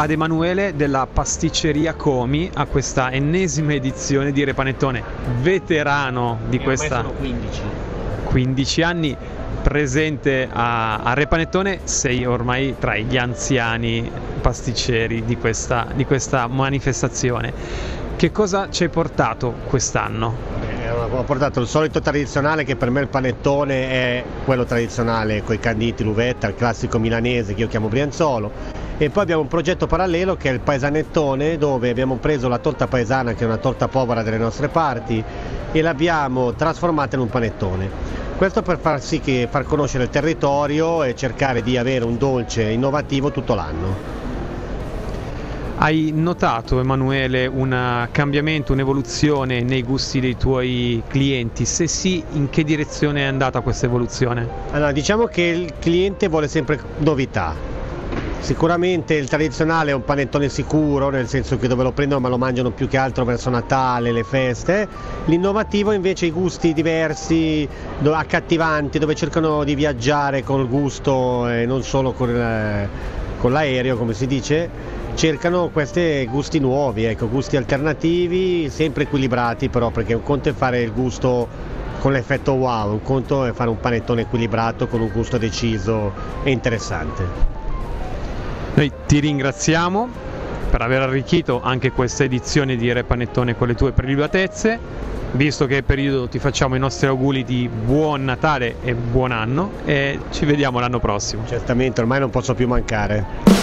ad Emanuele della pasticceria Comi a questa ennesima edizione di Repanettone, veterano di E ormai questa sono 15. 15 anni presente a, a Repanettone, sei ormai tra gli anziani pasticceri di questa, di questa manifestazione. Che cosa ci hai portato quest'anno? Eh, Ho portato il solito tradizionale che per me il panettone è quello tradizionale con i canditi, l'uvetta, il classico milanese che io chiamo brianzolo e poi abbiamo un progetto parallelo che è il paesanettone dove abbiamo preso la torta paesana che è una torta povera delle nostre parti e l'abbiamo trasformata in un panettone. Questo per far sì che far conoscere il territorio e cercare di avere un dolce innovativo tutto l'anno. Hai notato, Emanuele, un cambiamento, un'evoluzione nei gusti dei tuoi clienti? Se sì, in che direzione è andata questa evoluzione? Allora, diciamo che il cliente vuole sempre novità. Sicuramente il tradizionale è un panettone sicuro, nel senso che dove lo prendono ma lo mangiano più che altro verso Natale, le feste. L'innovativo invece i gusti diversi, accattivanti, dove cercano di viaggiare col gusto e non solo con, il- con l'aereo, come si dice. Cercano questi gusti nuovi, ecco, gusti alternativi, sempre equilibrati però, perché un conto è fare il gusto con l'effetto wow, un conto è fare un panettone equilibrato con un gusto deciso e interessante. Noi ti ringraziamo per aver arricchito anche questa edizione di Repanettone con le tue prelibatezze. Visto che è periodo ti facciamo i nostri auguri di buon Natale e buon anno e ci vediamo l'anno prossimo. Certamente, ormai non posso più mancare.